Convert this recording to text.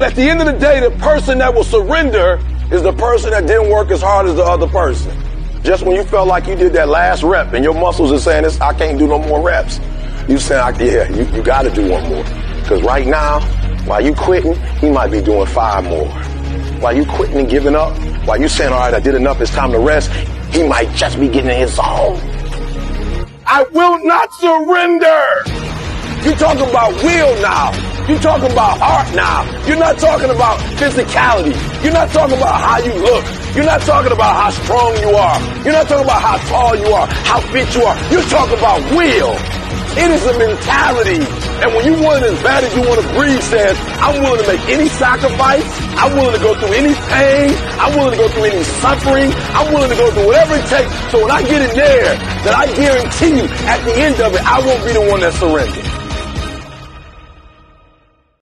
At the end of the day, the person that will surrender is the person that didn't work as hard as the other person. Just when you felt like you did that last rep and your muscles are saying this, I can't do no more reps. You saying, yeah, you, you got to do one more. Because right now, while you quitting, he might be doing five more. While you quitting and giving up, while you saying, all right, I did enough, it's time to rest, he might just be getting in his zone. I will not surrender. You talking about will now. You talking about heart now. You're not talking about physicality. You're not talking about how you look. You're not talking about how strong you are. You're not talking about how tall you are, how fit you are. You're talking about will. It is a mentality. And when you want it as bad as you want to breathe says, I'm willing to make any sacrifice. I'm willing to go through any pain. I'm willing to go through any suffering. I'm willing to go through whatever it takes. So when I get in there, that I guarantee you at the end of it, I won't be the one that surrenders.